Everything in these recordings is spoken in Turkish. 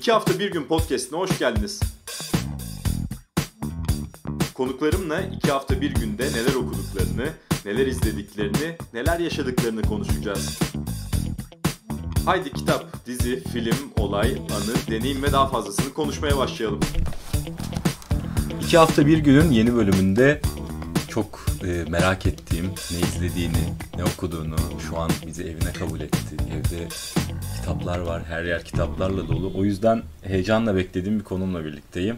İki hafta bir gün podcastine hoş geldiniz. Konuklarımla iki hafta bir günde neler okuduklarını, neler izlediklerini, neler yaşadıklarını konuşacağız. Haydi kitap, dizi, film, olay, anı, deneyim ve daha fazlasını konuşmaya başlayalım. İki hafta bir günün yeni bölümünde çok e, merak ettiğim ne izlediğini, ne okuduğunu, şu an bizi evine kabul etti. Evde kitaplar var, her yer kitaplarla dolu. O yüzden heyecanla beklediğim bir konumla birlikteyim.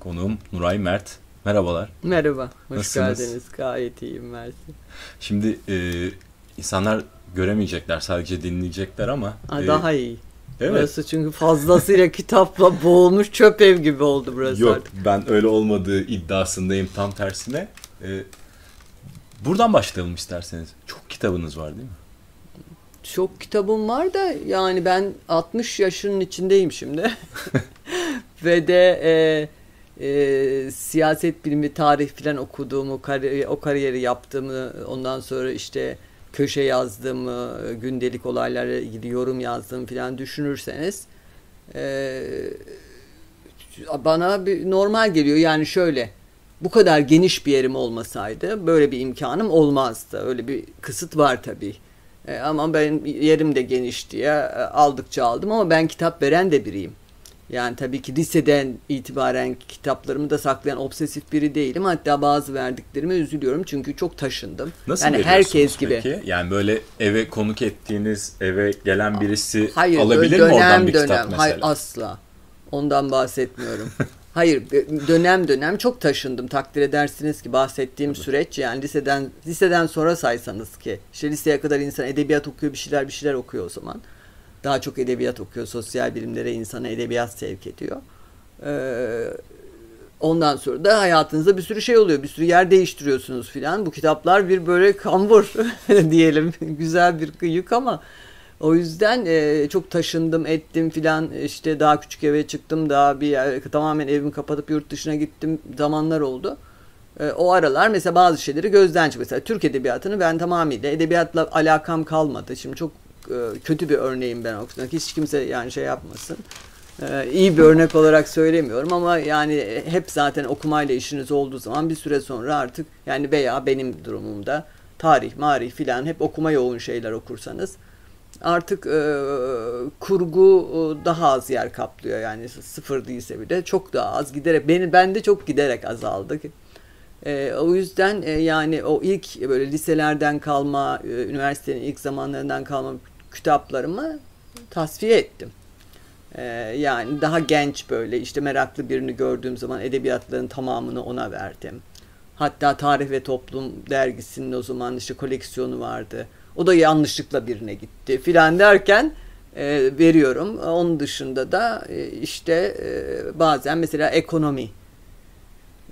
Konuğum Nuray Mert. Merhabalar. Merhaba, hoş Nasılsınız? geldiniz. Gayet iyiyim, mersi. Şimdi e, insanlar göremeyecekler, sadece dinleyecekler ama... E, daha iyi. Evet. Burası çünkü fazlasıyla kitapla boğulmuş çöp ev gibi oldu burası Yok artık. ben öyle olmadığı iddiasındayım tam tersine. Ee, buradan başlayalım isterseniz. Çok kitabınız var değil mi? Çok kitabım var da yani ben 60 yaşının içindeyim şimdi. Ve de e, e, siyaset bilimi, tarih falan okuduğumu, kari- o kariyeri yaptığımı, ondan sonra işte köşe yazdığımı, gündelik olaylarla ilgili yorum yazdığımı falan düşünürseniz e, bana bir normal geliyor. Yani şöyle bu kadar geniş bir yerim olmasaydı böyle bir imkanım olmazdı. Öyle bir kısıt var tabii. E, ama benim yerim de geniş diye e, aldıkça aldım ama ben kitap veren de biriyim. Yani tabii ki liseden itibaren kitaplarımı da saklayan obsesif biri değilim. Hatta bazı verdiklerime üzülüyorum çünkü çok taşındım. Nasıl yani herkes gibi. peki? Yani böyle eve konuk ettiğiniz, eve gelen birisi Hayır, alabilir dönem mi oradan bir dönem. kitap mesela? Hayır asla. Ondan bahsetmiyorum. Hayır dönem dönem çok taşındım. Takdir edersiniz ki bahsettiğim süreç yani liseden liseden sonra saysanız ki işte liseye kadar insan edebiyat okuyor bir şeyler bir şeyler okuyor o zaman. Daha çok edebiyat okuyor. Sosyal bilimlere insana edebiyat sevk ediyor. Ee, ondan sonra da hayatınızda bir sürü şey oluyor. Bir sürü yer değiştiriyorsunuz filan. Bu kitaplar bir böyle kambur diyelim. Güzel bir yük ama o yüzden e, çok taşındım ettim filan işte daha küçük eve çıktım daha bir tamamen evimi kapatıp yurt dışına gittim zamanlar oldu. E, o aralar mesela bazı şeyleri gözden çıktı. Mesela Türk edebiyatını ben tamamıyla edebiyatla alakam kalmadı. Şimdi çok e, kötü bir örneğim ben okuduğumda. Hiç kimse yani şey yapmasın. E, iyi bir örnek olarak söylemiyorum ama yani hep zaten okumayla işiniz olduğu zaman bir süre sonra artık yani veya benim durumumda tarih, marih filan hep okuma yoğun şeyler okursanız artık e, kurgu daha az yer kaplıyor yani sıfır değilse bile çok daha az giderek beni bende çok giderek azaldı. E, o yüzden e, yani o ilk böyle liselerden kalma, e, üniversitenin ilk zamanlarından kalma kitaplarımı tasfiye ettim. E, yani daha genç böyle işte meraklı birini gördüğüm zaman edebiyatların tamamını ona verdim. Hatta Tarih ve Toplum dergisinin o zaman işte koleksiyonu vardı. O da yanlışlıkla birine gitti filan derken e, veriyorum. Onun dışında da e, işte e, bazen mesela ekonomi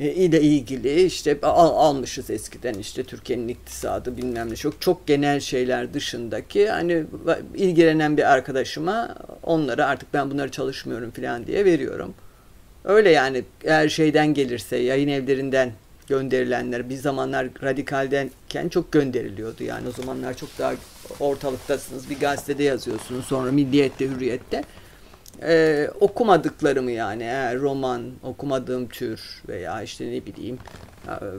e, ile ilgili işte al, almışız eskiden işte Türkiye'nin iktisadı bilmem ne çok çok genel şeyler dışındaki hani ilgilenen bir arkadaşıma onlara artık ben bunları çalışmıyorum filan diye veriyorum. Öyle yani eğer şeyden gelirse yayın evlerinden gönderilenler. Bir zamanlar radikaldenken çok gönderiliyordu. Yani o zamanlar çok daha ortalıktasınız. Bir gazetede yazıyorsunuz sonra Milliyet'te Hürriyet'te. Ee, okumadıklarımı yani eğer roman okumadığım tür veya işte ne bileyim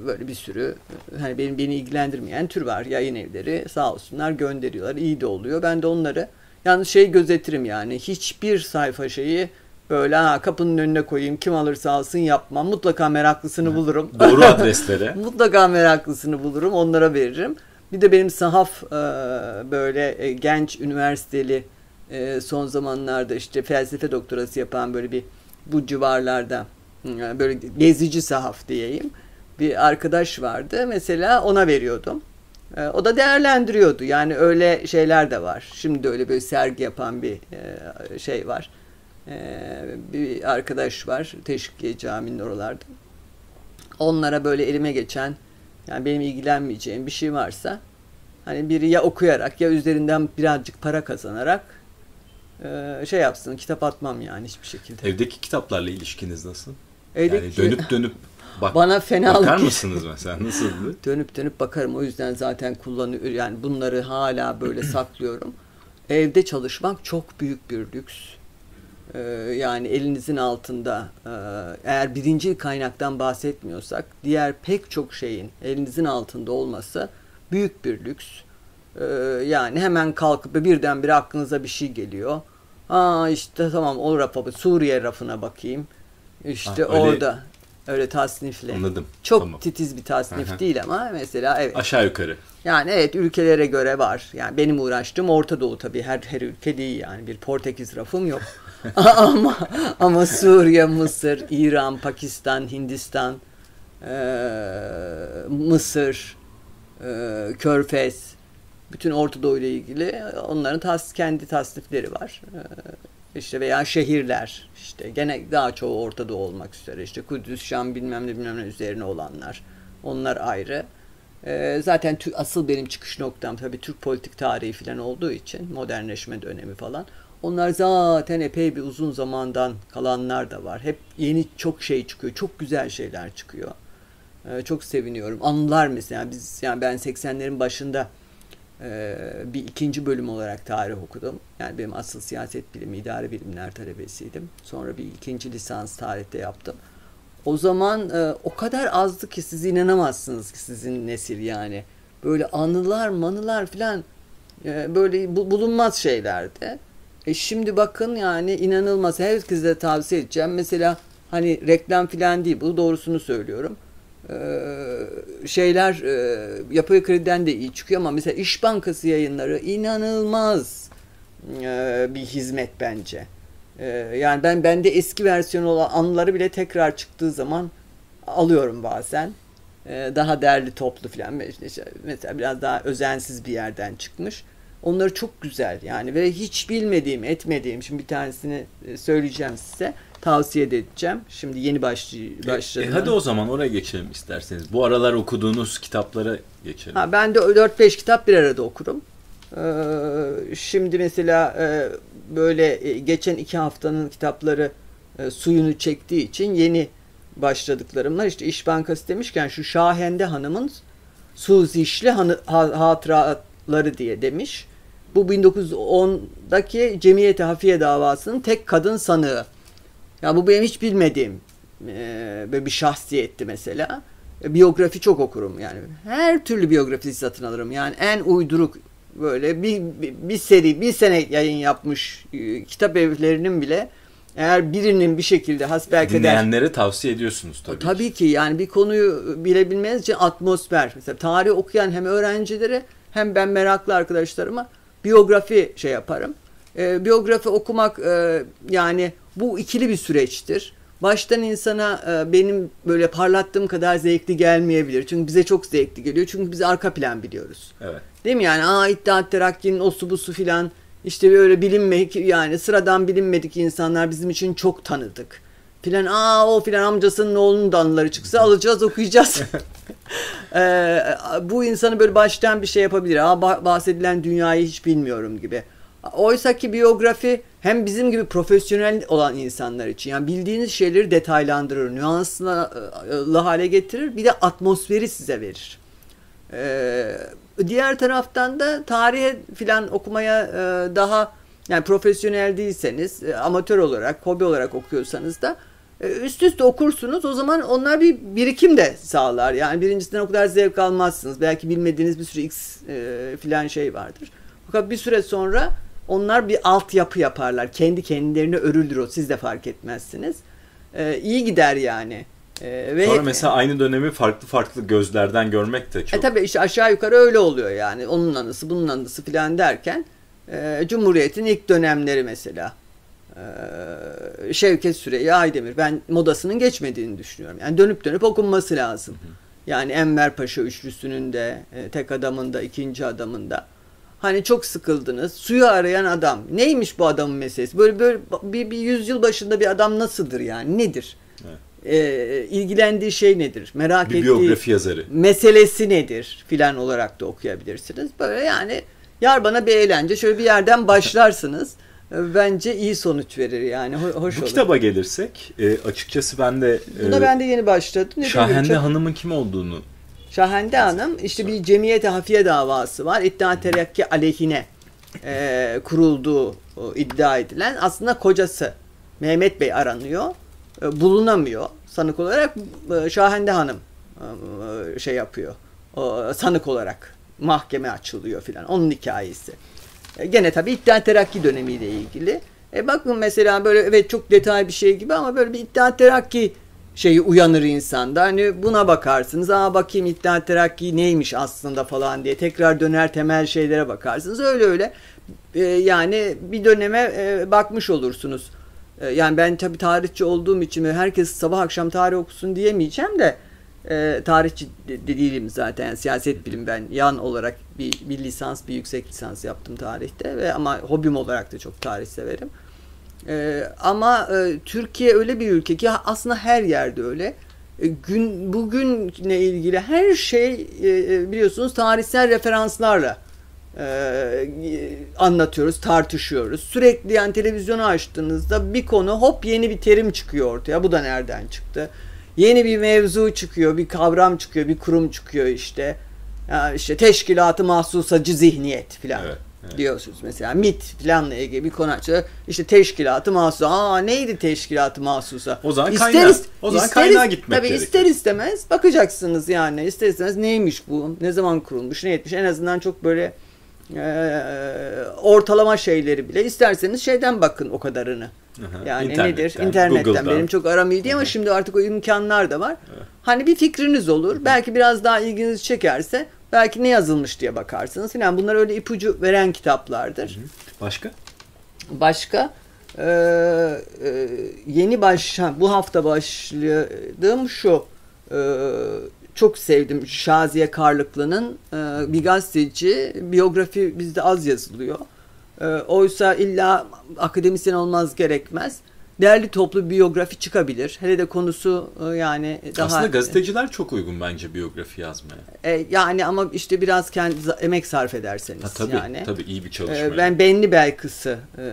böyle bir sürü hani benim beni ilgilendirmeyen tür var. Yayın evleri sağ olsunlar gönderiyorlar. İyi de oluyor. Ben de onları yalnız şey gözetirim yani hiçbir sayfa şeyi Böyle ha, kapının önüne koyayım kim alırsa alsın yapmam. Mutlaka meraklısını bulurum. Doğru adreslere. Mutlaka meraklısını bulurum onlara veririm. Bir de benim sahaf e, böyle e, genç üniversiteli e, son zamanlarda işte felsefe doktorası yapan böyle bir bu civarlarda e, böyle gezici sahaf diyeyim. Bir arkadaş vardı mesela ona veriyordum. E, o da değerlendiriyordu. Yani öyle şeyler de var. Şimdi de öyle böyle sergi yapan bir e, şey var. Ee, bir arkadaş var Teşkiye Camii'nin oralarda. Onlara böyle elime geçen yani benim ilgilenmeyeceğim bir şey varsa hani biri ya okuyarak ya üzerinden birazcık para kazanarak e, şey yapsın kitap atmam yani hiçbir şekilde. Evdeki kitaplarla ilişkiniz nasıl? Evdeki, yani dönüp dönüp bak, bana fenalık bakar mısınız mesela nasıldı? dönüp dönüp bakarım o yüzden zaten kullanıyor yani bunları hala böyle saklıyorum. Evde çalışmak çok büyük bir lüks. Ee, yani elinizin altında e, eğer birinci kaynaktan bahsetmiyorsak diğer pek çok şeyin elinizin altında olması büyük bir lüks. Ee, yani hemen kalkıp birdenbire aklınıza bir şey geliyor. Aa işte tamam o rafa Suriye rafına bakayım. İşte Ha, öyle- orada öyle tasnifle. Anladım. Çok Tamam. titiz bir tasnif değil ama mesela evet. Aşağı yukarı. Yani evet ülkelere göre var. Yani benim uğraştığım Orta Doğu tabii her her ülke değil yani bir Portekiz rafım yok. ama ama Suriye, Mısır, İran, Pakistan, Hindistan, eee, Mısır, eee, Körfez bütün Orta Doğu ile ilgili onların tas, kendi tasnifleri var. Eee, işte veya şehirler işte gene daha çoğu Orta Doğu olmak üzere işte Kudüs, Şam bilmem ne bilmem ne üzerine olanlar. Onlar ayrı. Ee, zaten asıl benim çıkış noktam tabii Türk politik tarihi falan olduğu için modernleşme dönemi falan. Onlar zaten epey bir uzun zamandan kalanlar da var. Hep yeni çok şey çıkıyor. Çok güzel şeyler çıkıyor. Ee, çok seviniyorum. Anılar mesela biz yani ben 80'lerin başında e, bir ikinci bölüm olarak tarih okudum. Yani benim asıl siyaset bilimi, idare bilimler talebesiydim. Sonra bir ikinci lisans tarihte yaptım. O zaman e, o kadar azdı ki siz inanamazsınız ki sizin nesil yani. Böyle anılar manılar filan e, böyle bu- bulunmaz şeylerdi. E şimdi bakın yani inanılmaz. Herkese tavsiye edeceğim. Mesela hani reklam filan değil bu doğrusunu söylüyorum. Ee, şeyler e, yapı krediden de iyi çıkıyor ama mesela İş Bankası yayınları inanılmaz e, bir hizmet bence. Ee, yani ben bende eski versiyonu olan anıları bile tekrar çıktığı zaman alıyorum bazen. Ee, daha derli toplu İşte mesela biraz daha özensiz bir yerden çıkmış. Onları çok güzel yani ve hiç bilmediğim, etmediğim şimdi bir tanesini e, söyleyeceğim size. Tavsiye de edeceğim. Şimdi yeni başlay E, başladım. e, hadi o zaman oraya geçelim isterseniz. Bu aralar okuduğunuz kitaplara geçelim. Ha, ben de 4-5 kitap bir arada okurum. Ee, şimdi mesela e, böyle e, geçen iki haftanın kitapları e, suyunu çektiği için yeni başladıklarımlar işte İş Bankası demişken şu Şahende Hanım'ın Suzişli Hanı- Ha- Hatıraları diye demiş. Bu 1910'daki Cemiyeti Hafiye davasının tek kadın sanığı. Ya bu benim hiç bilmediğim e, böyle bir şahsiyetti mesela. E, biyografi çok okurum yani. Her türlü biyografi satın alırım. Yani en uyduruk böyle bir, bir, bir seri, bir sene yayın yapmış e, kitap evlerinin bile eğer birinin bir şekilde hasbelkader Dinleyenlere tavsiye ediyorsunuz tabii. Tabii ki yani bir konuyu bilebilmeniz için atmosfer. Mesela tarih okuyan hem öğrencilere hem ben meraklı arkadaşlarıma biyografi şey yaparım. Ee, biyografi okumak e, yani bu ikili bir süreçtir. Baştan insana e, benim böyle parlattığım kadar zevkli gelmeyebilir. Çünkü bize çok zevkli geliyor. Çünkü biz arka plan biliyoruz. Evet. Değil mi yani? Aa İttihat Terakki'nin o su bu su filan işte böyle bilinmedik yani sıradan bilinmedik insanlar bizim için çok tanıdık. Filan aa o filan amcasının oğlunun da anıları çıksa alacağız okuyacağız. Ee, bu insanı böyle baştan bir şey yapabilir. Aa, bah- bahsedilen dünyayı hiç bilmiyorum gibi. Oysa ki biyografi hem bizim gibi profesyonel olan insanlar için yani bildiğiniz şeyleri detaylandırır, nüanslı hale getirir, bir de atmosferi size verir. Ee, diğer taraftan da tarihe filan okumaya e, daha yani profesyonel değilseniz, e, amatör olarak, hobi olarak okuyorsanız da üst üste okursunuz. O zaman onlar bir birikim de sağlar. Yani birincisinden o kadar zevk almazsınız. Belki bilmediğiniz bir sürü X e, filan şey vardır. Fakat bir süre sonra onlar bir altyapı yaparlar. Kendi kendilerine örüldür o. Siz de fark etmezsiniz. E, iyi gider yani. E, ve Sonra hep- mesela aynı dönemi farklı farklı gözlerden görmek de çok e tabii işte aşağı yukarı öyle oluyor yani. Onun anısı, bunun anısı filan derken e, Cumhuriyet'in ilk dönemleri mesela. E, Şevket Süreyya Aydemir. Ben modasının geçmediğini düşünüyorum. Yani dönüp dönüp okunması lazım. Yani Enver Paşa üçlüsünün de e, tek adamın da ikinci adamın da. Hani çok sıkıldınız. Suyu arayan adam. Neymiş bu adamın meselesi? Böyle böyle bir, bir yüzyıl başında bir adam nasıldır yani? Nedir? E, ilgilendiği şey nedir? Merak bir ettiği biyografi yazarı. meselesi nedir filan olarak da okuyabilirsiniz. Böyle yani yar bana bir eğlence şöyle bir yerden başlarsınız. E, Bence iyi sonuç verir yani ho- hoş Bu olur. kitaba gelirsek e, açıkçası ben de Buna e, ben de yeni başladım. Şahende çok- Hanım'ın kim olduğunu Şahende Hanım işte bir cemiyete hafiye davası var. İttihat Terakki aleyhine e, kurulduğu iddia edilen aslında kocası Mehmet Bey aranıyor. E, bulunamıyor sanık olarak. E, Şahende Hanım e, şey yapıyor. O, sanık olarak mahkeme açılıyor filan. Onun hikayesi. E, gene tabii İttihat Terakki dönemiyle ilgili. E bakın mesela böyle evet çok detay bir şey gibi ama böyle bir İttihat Terakki şeyi uyanır insanda. Hani buna bakarsınız. Aa bakayım İttihat Terakki neymiş aslında falan diye. Tekrar döner temel şeylere bakarsınız. Öyle öyle e, yani bir döneme e, bakmış olursunuz. E, yani ben tabii tarihçi olduğum için herkes sabah akşam tarih okusun diyemeyeceğim de e, tarihçi de, değilim zaten. Siyaset bilim ben yan olarak bir, bir lisans, bir yüksek lisans yaptım tarihte ve ama hobim olarak da çok tarih severim. E, ama e, Türkiye öyle bir ülke ki aslında her yerde öyle. E, gün bugünle ilgili her şey e, e, biliyorsunuz tarihsel referanslarla e, anlatıyoruz, tartışıyoruz. Sürekli yani televizyonu açtığınızda bir konu hop yeni bir terim çıkıyor ortaya. Bu da nereden çıktı? Yeni bir mevzu çıkıyor, bir kavram çıkıyor, bir kurum çıkıyor işte. Yani işte teşkilatı mahsusacı zihniyet filan. Evet. Evet. diyorsunuz mesela MIT filanla ilgili bir konu açıyor. İşte teşkilatı mahsus. Aa neydi teşkilatı mahsusa? O zaman ister, kaynağı, o zaman ister, kaynağı gitmek tabii gerekiyor. ister istemez bakacaksınız yani. İster istemez neymiş bu? Ne zaman kurulmuş? Ne etmiş? En azından çok böyle e, ortalama şeyleri bile isterseniz şeyden bakın o kadarını. Aha, yani internetten, nedir? İnternetten. Google'dan. Benim çok aram iyi değil ama şimdi artık o imkanlar da var. Evet. Hani bir fikriniz olur. Hı. Belki biraz daha ilginizi çekerse belki ne yazılmış diye bakarsınız. Yani bunlar öyle ipucu veren kitaplardır. Hı. Başka? Başka? Ee, e, yeni baş bu hafta başladığım şu e, çok sevdim Şaziye Karlıklı'nın e, bir gazeteci biyografi bizde az yazılıyor. E, oysa illa akademisyen olmaz gerekmez. Değerli toplu biyografi çıkabilir. Hele de konusu e, yani daha... Aslında gazeteciler çok uygun bence biyografi yazmaya. E, yani ama işte biraz kendi emek sarf ederseniz. Ha, tabii, yani. tabii iyi bir çalışma. E, ben Benli Belkıs'ı e,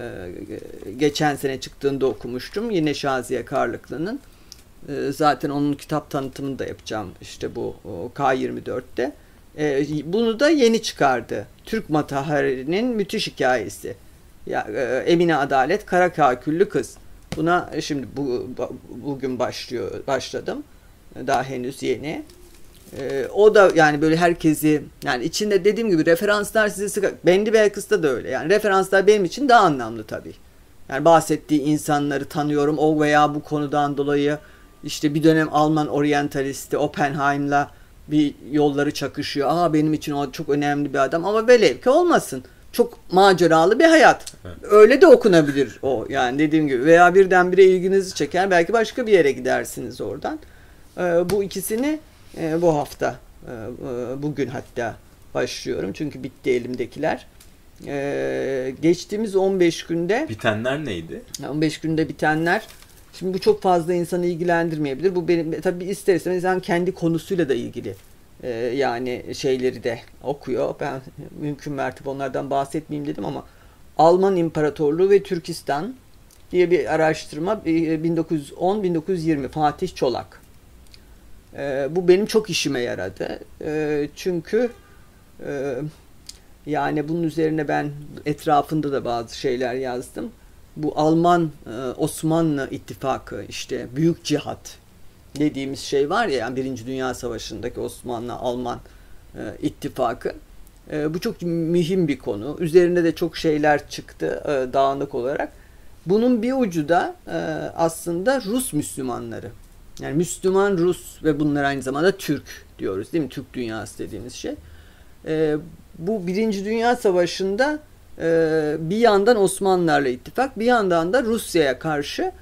geçen sene çıktığında okumuştum. Yine Şaziye Karlıklı'nın. Ee, zaten onun kitap tanıtımını da yapacağım işte bu K24'te. Ee, bunu da yeni çıkardı. Türk Matahari'nin müthiş hikayesi. Ya, e, Emine Adalet Kara Kaküllü Kız. Buna şimdi bu, bugün başlıyor başladım. Daha henüz yeni. Ee, o da yani böyle herkesi yani içinde dediğim gibi referanslar sizi sık Bendi Belkıs'ta da öyle. Yani referanslar benim için daha anlamlı tabii. Yani bahsettiği insanları tanıyorum o veya bu konudan dolayı işte bir dönem Alman oryantalisti Oppenheim'la bir yolları çakışıyor. Aa benim için o çok önemli bir adam ama velev ki olmasın. Çok maceralı bir hayat. Evet. Öyle de okunabilir o yani dediğim gibi. Veya birdenbire ilginizi çeker. Belki başka bir yere gidersiniz oradan. Ee, bu ikisini e, bu hafta e, e bugün hatta başlıyorum. Çünkü bitti elimdekiler. Ee, geçtiğimiz 15 günde bitenler neydi? 15 günde bitenler Şimdi bu çok fazla insanı ilgilendirmeyebilir. Bu benim tabii ister istemez insan kendi konusuyla da ilgili e, yani şeyleri de okuyor. Ben mümkün mertebe onlardan bahsetmeyeyim dedim ama Alman İmparatorluğu ve Türkistan diye bir araştırma 1910-1920 e, Fatih Çolak. E, bu benim çok işime yaradı. E, çünkü e, yani bunun üzerine ben etrafında da bazı şeyler yazdım bu Alman e, Osmanlı ittifakı işte büyük cihat dediğimiz şey var ya yani Birinci Dünya Savaşı'ndaki Osmanlı Alman e, ittifakı e, bu çok mühim bir konu. Üzerinde de çok şeyler çıktı dağınık olarak. Bunun bir ucu da aslında Rus Müslümanları. Yani Müslüman Rus ve bunlar aynı zamanda Türk diyoruz değil mi? Türk dünyası dediğimiz şey. Bu Birinci Dünya Savaşı'nda ee, bir yandan Osmanlılarla ittifak bir yandan da Rusya'ya karşı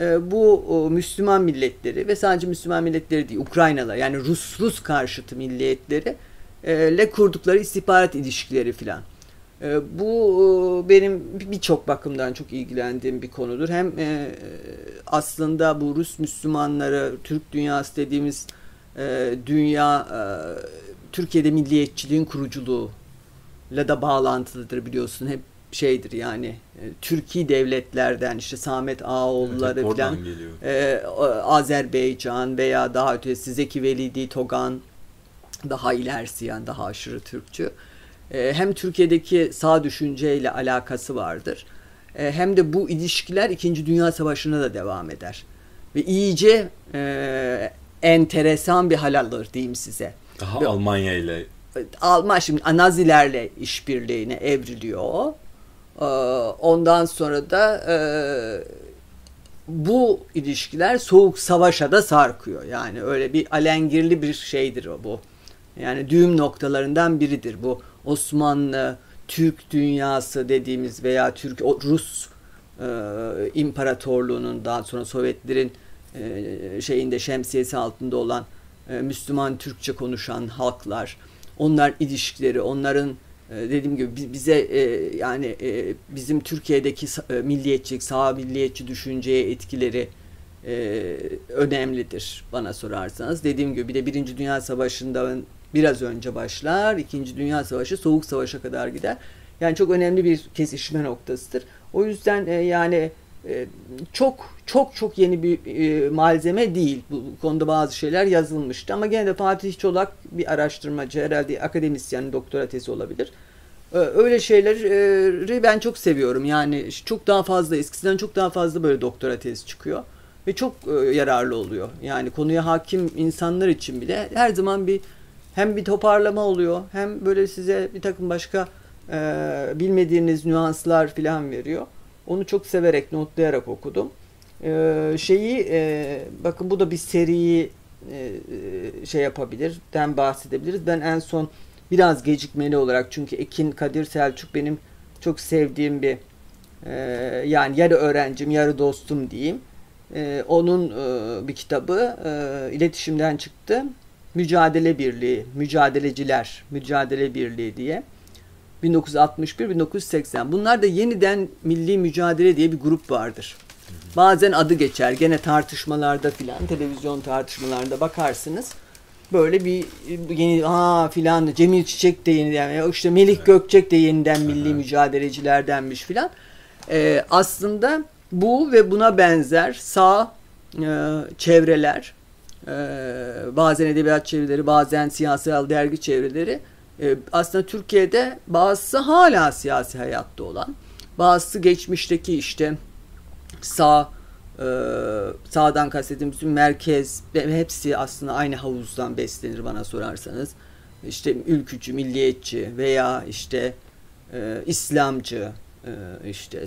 e, bu Müslüman milletleri ve sadece Müslüman milletleri değil Ukraynalı yani Rus Rus karşıtı milliyetleri e, ile kurdukları istihbarat ilişkileri filan. E, bu benim birçok bakımdan çok ilgilendiğim bir konudur. Hem aslında bu Rus Müslümanları, Türk dünyası dediğimiz dünya Türkiye'de milliyetçiliğin kuruculuğu ile de bağlantılıdır biliyorsun. Hep şeydir yani e, Türkiye devletlerden işte Samet Ağoğulları evet, falan e, Azerbaycan veya daha ötesi Zeki Velidi Togan daha ilerisi yani daha aşırı Türkçü. E, hem Türkiye'deki sağ düşünceyle alakası vardır. e, hem de bu ilişkiler 2. Dünya Savaşı'na da devam eder. Ve iyice e, enteresan bir hal alır diyeyim size. Daha Ve, Almanya ile Alman şimdi Nazilerle işbirliğine evriliyor. Ee, ondan sonra da e, bu ilişkiler soğuk savaşa da sarkıyor. Yani öyle bir alengirli bir şeydir o bu. Yani düğüm noktalarından biridir bu. Osmanlı, Türk dünyası dediğimiz veya Türk Rus e, imparatorluğunun daha sonra Sovyetlerin e, şeyinde şemsiyesi altında olan e, Müslüman Türkçe konuşan halklar, onlar ilişkileri, onların e, dediğim gibi bize e, yani e, bizim Türkiye'deki milliyetçilik, sağ milliyetçi düşünceye etkileri önemlidir bana sorarsanız. Dediğim gibi bir de Birinci Dünya Savaşı'nda biraz önce başlar, İkinci Dünya Savaşı Soğuk Savaş'a kadar gider. Yani çok önemli bir kesişme noktasıdır. O yüzden yani çok çok çok yeni bir e, malzeme değil. Bu, konuda bazı şeyler yazılmıştı ama gene de Fatih Çolak bir araştırmacı herhalde akademisyen doktora tezi olabilir. E, öyle şeyleri ben çok seviyorum. Yani çok daha fazla eskisinden çok daha fazla böyle doktora tezi çıkıyor ve çok e, yararlı oluyor. Yani konuya hakim insanlar için bile her zaman bir hem bir toparlama oluyor hem böyle size bir takım başka e, bilmediğiniz nüanslar falan veriyor. Onu çok severek, notlayarak okudum. Ee, şeyi e, bakın bu da bir seriyi e, şey yapabilir, den bahsedebiliriz. Ben en son biraz gecikmeli olarak çünkü Ekin Kadir Selçuk benim çok sevdiğim bir e, yani yarı öğrencim, yarı dostum diyeyim. E, onun e, bir kitabı e, iletişimden çıktı. Mücadele Birliği, Mücadeleciler, Mücadele Birliği diye. 1961-1980. Bunlar da yeniden milli mücadele diye bir grup vardır. Bazen adı geçer. Gene tartışmalarda filan, televizyon tartışmalarında bakarsınız. Böyle bir yeni ha filan Cemil Çiçek de yeniden işte Melih Gökçek de yeniden milli mücadelecilerdenmiş filan. Ee, aslında bu ve buna benzer sağ e, çevreler, e, bazen edebiyat çevreleri, bazen siyasal dergi çevreleri e, aslında Türkiye'de bazısı hala siyasi hayatta olan, bazısı geçmişteki işte sağ e, sağdan kastettiğimiz merkez hepsi aslında aynı havuzdan beslenir bana sorarsanız. İşte ülkücü, milliyetçi veya işte e, İslamcı e, işte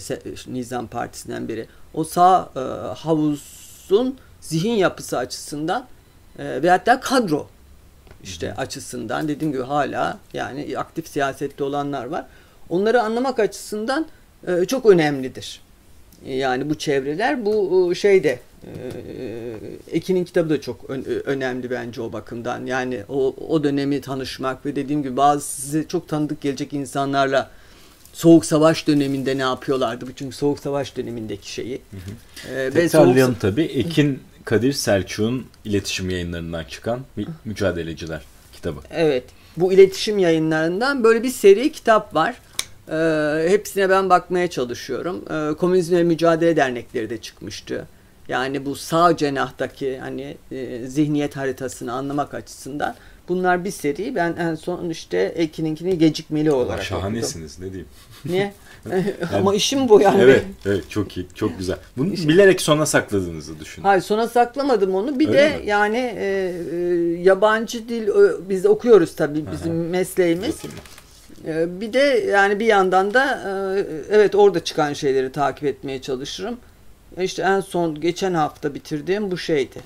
Nizam Partisi'nden biri. O sağ e, havuzun zihin yapısı açısından e, ve hatta kadro işte açısından dediğim gibi hala yani aktif siyasette olanlar var. Onları anlamak açısından e, çok önemlidir. Yani bu çevreler bu e, şeyde e, Ekin'in kitabı da çok önemli bence o bakımdan. Yani o, o dönemi tanışmak ve dediğim gibi bazı size çok tanıdık gelecek insanlarla Soğuk Savaş döneminde ne yapıyorlardı? Çünkü Soğuk Savaş dönemindeki şeyi. Hı hı. Ee, Tekrarlayalım soğuk... tabii. Ekin Kadir Selçuk'un iletişim yayınlarından çıkan bir Mücadeleciler kitabı. Evet. Bu iletişim yayınlarından böyle bir seri kitap var. Ee, hepsine ben bakmaya çalışıyorum. Ee, Komünizmle Mücadele Dernekleri de çıkmıştı. Yani bu sağ cenahtaki hani e, zihniyet haritasını anlamak açısından bunlar bir seri. Ben en son işte Ekin'inkini gecikmeli olarak Şahanesiniz okudum. ne diyeyim. Niye? Ama işim bu yani. Evet, evet çok iyi, çok güzel. Bunu işte, bilerek sona sakladığınızı düşün. Hayır, sona saklamadım onu. Bir Öyle de mi? yani e, e, yabancı dil e, biz okuyoruz tabii bizim Aha. mesleğimiz. E, bir de yani bir yandan da e, evet orada çıkan şeyleri takip etmeye çalışırım. E, işte en son geçen hafta bitirdiğim bu şeydi.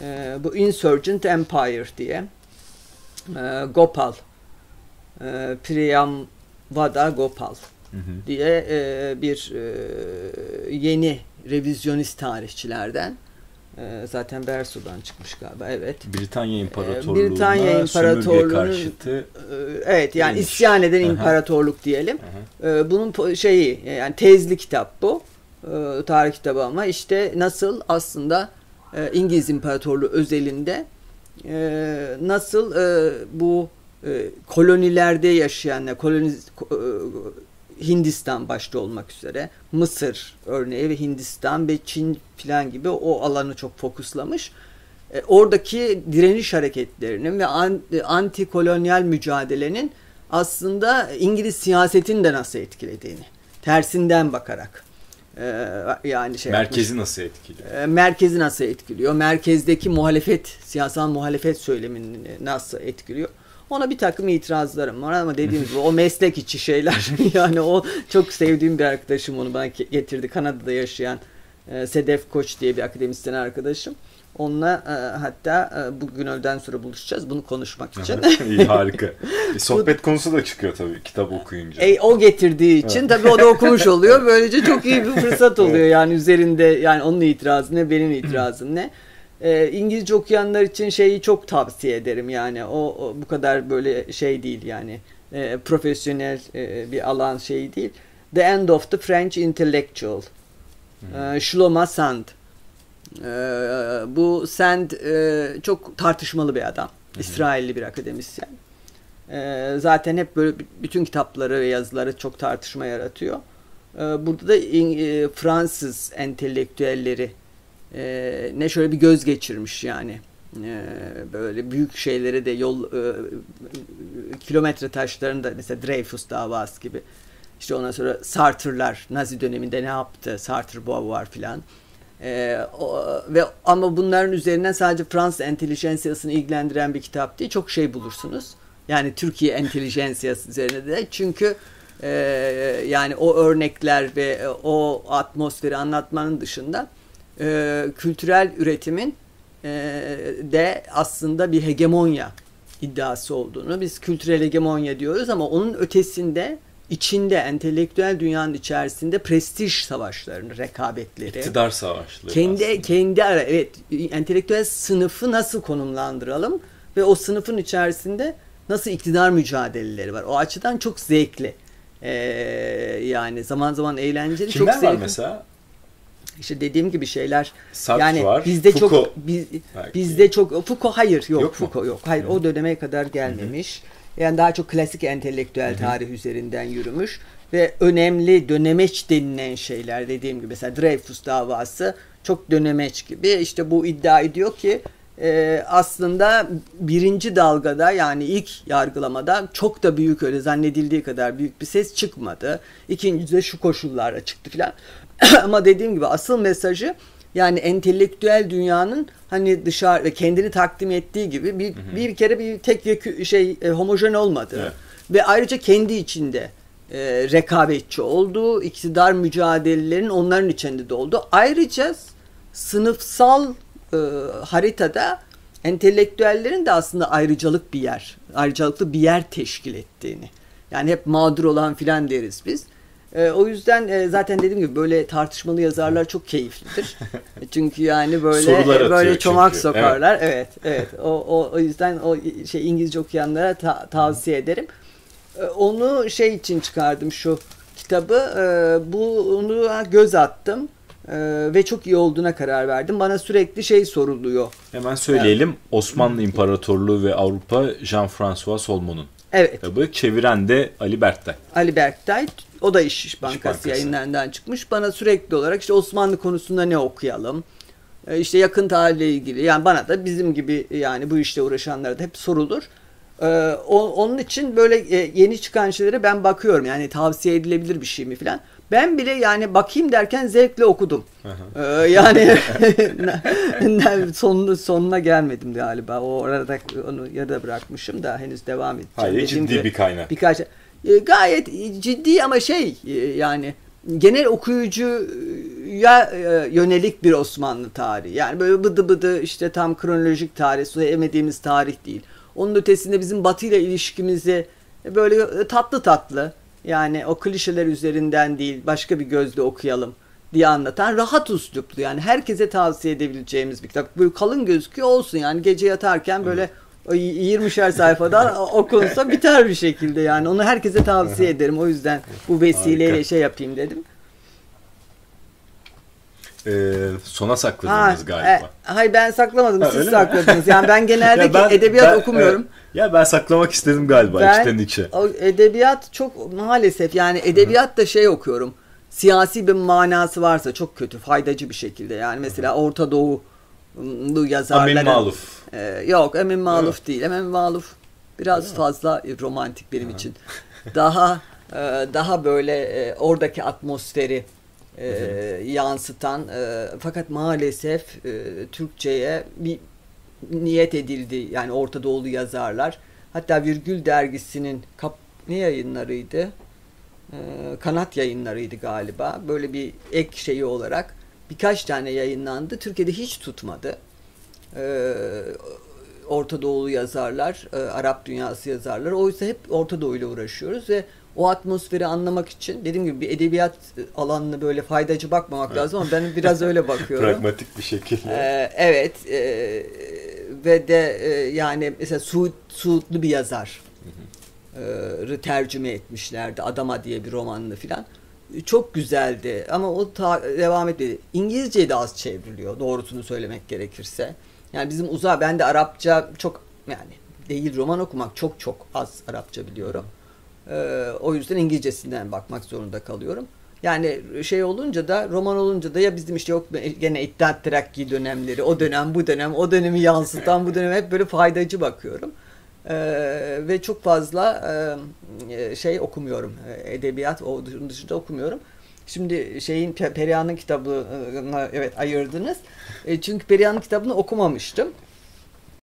E, bu Insurgent Empire diye. E, Gopal. E, Priyam Vada Gopal hı hı. diye e, bir e, yeni revizyonist tarihçilerden e, zaten Bersu'dan çıkmış galiba evet. Britanya İmparatorluğu'na Britanya İmparatorluğu'nun karşıtı e, evet yani demiş. isyan eden imparatorluk diyelim. E, bunun şeyi yani tezli kitap bu. E, tarih kitabı ama işte nasıl aslında e, İngiliz İmparatorluğu özelinde e, nasıl e, bu e, kolonilerde yaşayan koloniz, e, Hindistan başta olmak üzere Mısır örneği ve Hindistan ve Çin filan gibi o alanı çok fokuslamış. E, oradaki direniş hareketlerinin ve anti kolonyal mücadelenin aslında İngiliz siyasetini de nasıl etkilediğini tersinden bakarak e, yani şey merkezi yapmış. nasıl etkiliyor? E, merkezi nasıl etkiliyor? Merkezdeki muhalefet, siyasal muhalefet söylemini nasıl etkiliyor? Ona bir takım itirazlarım var ama dediğim gibi o meslek içi şeyler. yani o çok sevdiğim bir arkadaşım onu bana getirdi. Kanada'da yaşayan e, Sedef Koç diye bir akademisyen arkadaşım. Onunla e, hatta e, bugün öğleden sonra buluşacağız bunu konuşmak için. İyi harika. E, sohbet konusu da çıkıyor tabii kitap okuyunca. E, o getirdiği için tabii o da okumuş oluyor. Böylece çok iyi bir fırsat oluyor yani üzerinde yani onun itirazı ne benim itirazım ne. E, İngilizce okuyanlar için şeyi çok tavsiye ederim yani o, o bu kadar böyle şey değil yani e, profesyonel e, bir alan şey değil. The End of the French Intellectual. E, Shlomo Sand. E, bu Sand e, çok tartışmalı bir adam. İsrailli bir akademisyen. E, zaten hep böyle bütün kitapları ve yazıları çok tartışma yaratıyor. E, burada da e, Fransız entelektüelleri e, ne şöyle bir göz geçirmiş yani. E, böyle büyük şeyleri de yol e, kilometre taşlarını da mesela Dreyfus davası gibi. İşte ondan sonra Sartre'lar Nazi döneminde ne yaptı? Sartre, Beauvoir filan. Ee, o, ve ama bunların üzerinden sadece Fransız entelijensiyasını ilgilendiren bir kitap değil. Çok şey bulursunuz. Yani Türkiye entelijensiyası üzerine de. Çünkü e, yani o örnekler ve o atmosferi anlatmanın dışında e, kültürel üretimin e, de aslında bir hegemonya iddiası olduğunu biz kültürel hegemonya diyoruz ama onun ötesinde içinde entelektüel dünyanın içerisinde prestij savaşlarını, rekabetleri, iktidar savaşları. Kendi aslında. kendi ara evet entelektüel sınıfı nasıl konumlandıralım ve o sınıfın içerisinde nasıl iktidar mücadeleleri var. O açıdan çok zevkli. Ee, yani zaman zaman eğlenceli. Kimler çok zevkli. var mesela? İşte dediğim gibi şeyler. Sartre yani var, bizde Foucault çok biz, belki. bizde çok Foucault hayır yok, Yok mu? Foucault yok. Hayır Hı. o döneme kadar gelmemiş. Yani daha çok klasik entelektüel tarih üzerinden yürümüş ve önemli dönemeç denilen şeyler dediğim gibi mesela Dreyfus davası çok dönemeç gibi. İşte bu iddia ediyor ki e, aslında birinci dalgada yani ilk yargılamada çok da büyük öyle zannedildiği kadar büyük bir ses çıkmadı. İkincide şu koşullarla çıktı filan. Ama dediğim gibi asıl mesajı yani entelektüel dünyanın hani dışarı ve kendini takdim ettiği gibi bir, bir kere bir tek yekü, şey e, homojen olmadı. Evet. Ve ayrıca kendi içinde e, rekabetçi olduğu, iktidar mücadelelerin onların içinde de oldu. Ayrıca sınıfsal e, haritada entelektüellerin de aslında ayrıcalık bir yer, ayrıcalıklı bir yer teşkil ettiğini. Yani hep mağdur olan filan deriz biz. E, o yüzden e, zaten dediğim gibi böyle tartışmalı yazarlar çok keyiflidir. Çünkü yani böyle atıyor böyle çomak çünkü. sokarlar. Evet, evet. O, o, o yüzden o şey İngilizce okuyanlara ta- tavsiye ederim. E, Onu şey için çıkardım şu kitabı. E, Bunu göz attım. E, Ve çok iyi olduğuna karar verdim. Bana sürekli şey soruluyor. Hemen söyleyelim. Osmanlı İmparatorluğu ve Avrupa Jean-François Solmon'un Evet. kitabı. Çeviren de Ali Berktay. Ali Berktay o da İş, İş Bankası, Bankası. yayınlarından çıkmış. Bana sürekli olarak işte Osmanlı konusunda ne okuyalım? E, işte yakın tarihle ilgili yani bana da bizim gibi yani bu işle uğraşanlara da hep sorulur. E, onun için böyle e, yeni çıkan şeylere ben bakıyorum. Yani tavsiye edilebilir bir şey mi falan. Ben bile yani bakayım derken zevkle okudum. Yani sonuna, sonuna gelmedim galiba. O arada onu yarıda bırakmışım da henüz devam edeceğim. Hayır Dediğim ciddi gibi- bir kaynak. birkaç e, gayet ciddi ama şey e, yani genel okuyucuya e, yönelik bir Osmanlı tarihi. Yani böyle bıdı bıdı işte tam kronolojik tarih, sevmediğimiz tarih değil. Onun ötesinde bizim Batı ile ilişkimizi e, böyle e, tatlı tatlı yani o klişeler üzerinden değil başka bir gözle okuyalım diye anlatan rahat üsluplu yani herkese tavsiye edebileceğimiz bir kitap. Böyle kalın gözüküyor olsun yani gece yatarken böyle 20'şer sayfadan okunsa biter bir şekilde yani. Onu herkese tavsiye ederim. O yüzden bu vesileyle Harika. şey yapayım dedim. Ee, sona sakladınız Ha, galiba. e, hayır ben saklamadım. Ha, Siz sakladınız. Yani ben genelde Ya ben- edebiyat ben- okumuyorum. evet. Ya ben saklamak istedim galiba Ben içten içe. edebiyat çok maalesef yani edebiyat da şey okuyorum. Siyasi bir manası varsa çok kötü, faydacı bir şekilde. Yani mesela Orta Doğu'lu yazarların Amin Maluf. Ee, yok Emin Maluf değil. Emin Maluf biraz fazla romantik benim için. Daha e, daha böyle e, oradaki atmosferi e, yansıtan e, fakat maalesef e, Türkçe'ye bir niyet edildi yani Orta Doğulu yazarlar. Hatta Virgül dergisinin kap ne yayınlarıydı? Ee, kanat yayınlarıydı galiba. Böyle bir ek şeyi olarak birkaç tane yayınlandı. Türkiye'de hiç tutmadı. Ee, Orta Doğulu yazarlar, e, Arap dünyası yazarları. Oysa hep Orta Doğu ile uğraşıyoruz ve o atmosferi anlamak için dediğim gibi bir edebiyat alanını böyle faydacı bakmamak lazım ama ben biraz öyle bakıyorum. Pragmatik bir şekilde. Ee, evet e, ve de e, yani mesela Suud, Suudlu bir yazar e, tercüme etmişlerdi Adama diye bir romanını filan. Çok güzeldi ama o ta, devam etmedi. İngilizce de az çevriliyor doğrusunu söylemek gerekirse. Yani bizim uzağa ben de Arapça çok yani değil roman okumak çok çok az Arapça biliyorum. Ee, o yüzden İngilizcesinden bakmak zorunda kalıyorum. Yani şey olunca da roman olunca da ya bizim işte yok gene İttihat Terakki dönemleri o dönem bu dönem o dönemi yansıtan bu dönem hep böyle faydacı bakıyorum. Ee, ve çok fazla e, şey okumuyorum. Edebiyat o dışında okumuyorum. Şimdi şeyin Perihan'ın kitabını evet ayırdınız. E, çünkü Perihan'ın kitabını okumamıştım.